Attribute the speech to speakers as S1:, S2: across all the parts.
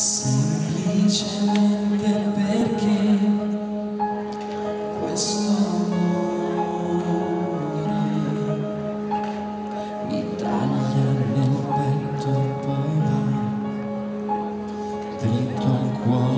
S1: semplicemente perché questo amore mi taglia nel petto e poi va dritto al cuore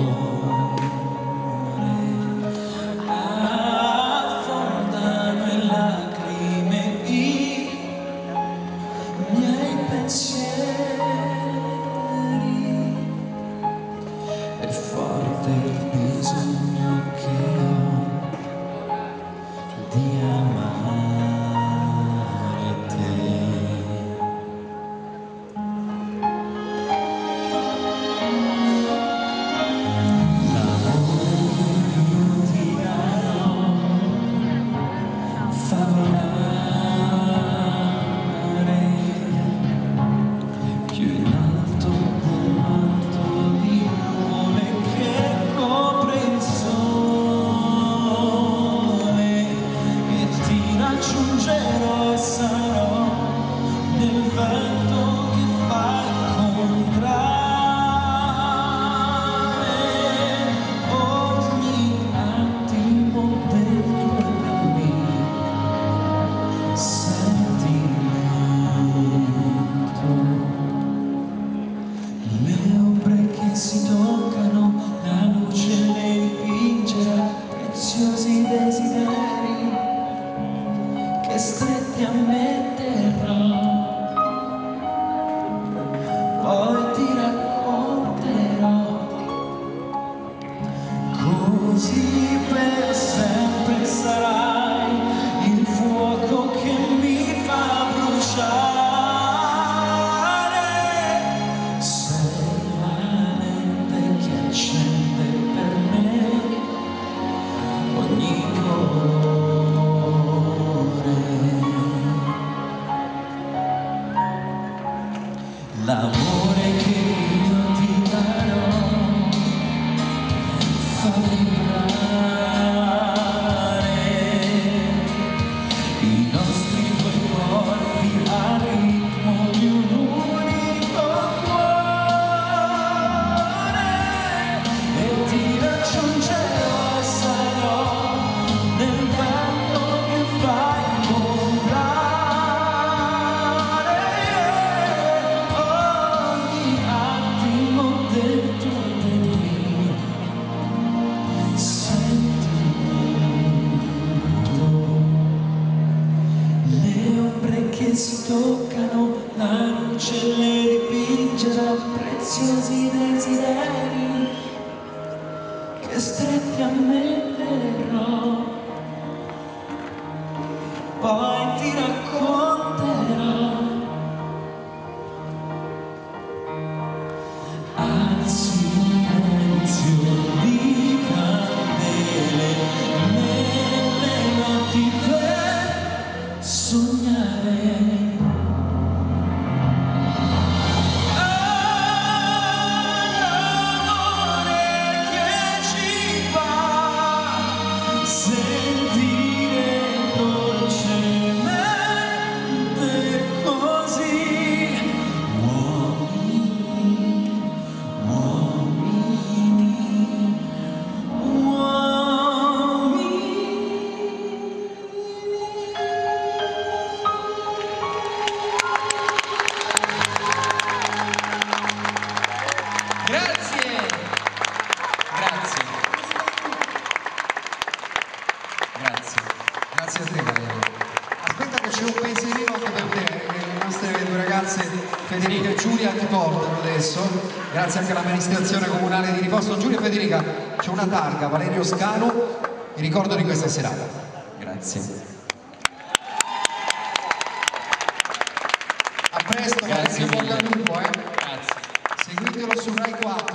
S1: deep si toccano la luce le dipingerà preziosi desideri che stretti a me terrò poi ti racconterò al silenzio di candele nelle notti sognare
S2: Grazie. Grazie
S3: a te Valerio. Aspetta che c'è un pensierino anche per te, che le nostre due ragazze Federica e Giulia ti portano adesso, grazie anche all'amministrazione comunale di Riposto. Giulia e Federica, c'è una targa, Valerio Scano, in ricordo di questa serata.
S2: Grazie.
S3: A presto,
S2: Grazie
S3: Valerio,
S2: mille.
S3: lupo, eh.
S2: Grazie.
S3: Seguitelo su Rai 4.